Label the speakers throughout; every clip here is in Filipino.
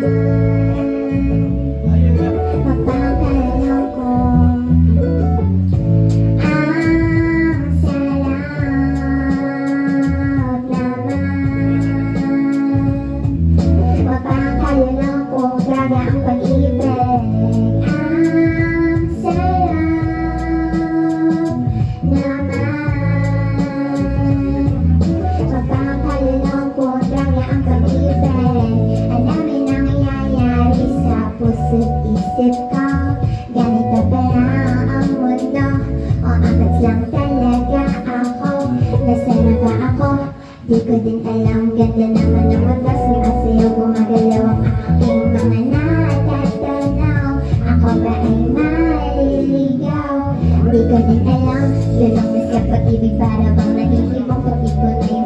Speaker 1: Música Di ko din alam, ganda naman ang mata Sumasayaw, gumagalaw ang aking mga natatanaw Ako ba ay maliligaw? Di ko din alam, yun ang nasa pag-ibig Para bang nahihibang pag ikaw na yung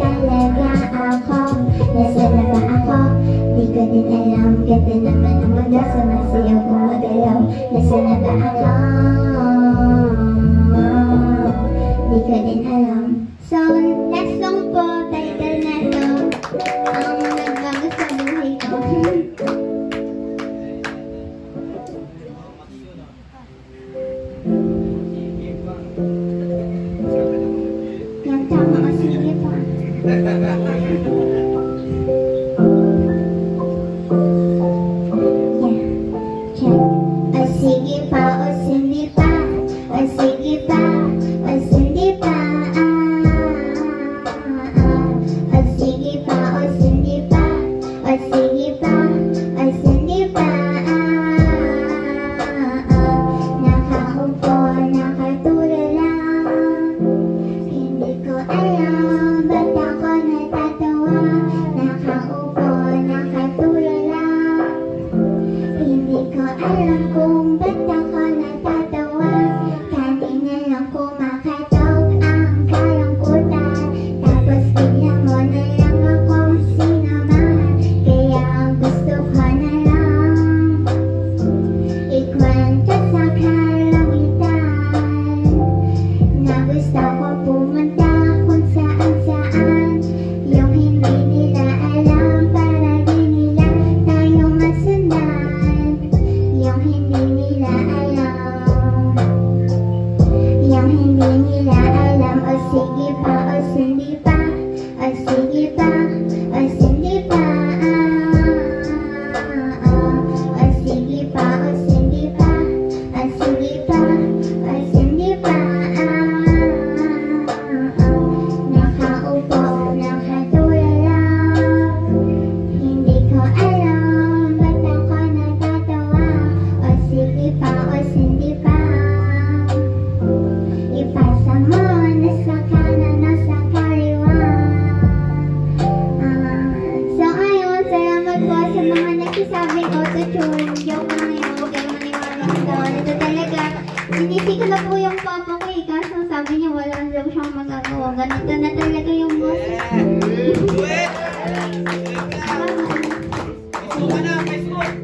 Speaker 1: đã có đến hai lòng son đã sống cô tay tên ông lần gần cái son hay không Yang tak makan sini pak. Yung hindi nila alam. O sige sabi ko to Chun, joke lang yun, huwag kayo maniwala ko sa akin. Ito talaga, sinisi ko na po yung papa ko eh, kaso sabi niya wala daw siyang magagawa. Ganito na talaga yung boses. Yeah. Wait! Wait! Wait! Wait! Wait! Wait! Wait! Wait!